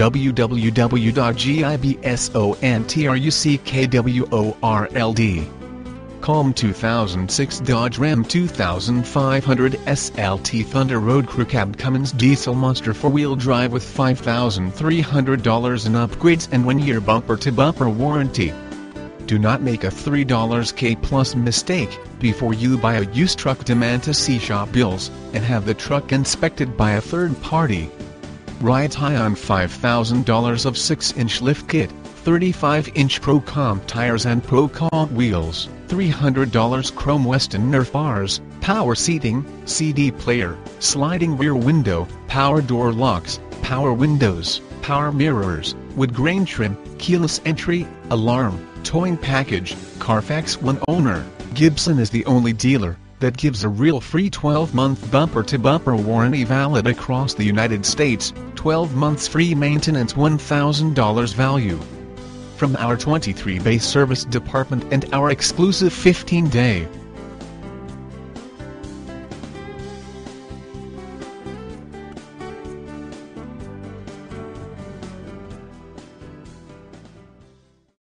www.gibsonTruckWorld. com 2006 Dodge Ram 2500 SLT Thunder Road Crew Cab Cummins Diesel Monster 4-wheel drive with $5,300 in upgrades and 1-year bumper-to-bumper warranty. Do not make a $3 K plus mistake before you buy a used truck demand to see shop bills and have the truck inspected by a third party. Ride high on $5,000 of 6-inch lift kit, 35-inch Pro-Comp tires and Pro-Comp wheels, $300 Chrome Westin Nerf bars, power seating, CD player, sliding rear window, power door locks, power windows, power mirrors, wood grain trim, keyless entry, alarm, towing package, Carfax One owner. Gibson is the only dealer that gives a real free 12-month bumper-to-bumper warranty valid across the United States, 12 months free maintenance $1,000 value. From our 23 base service department and our exclusive 15-day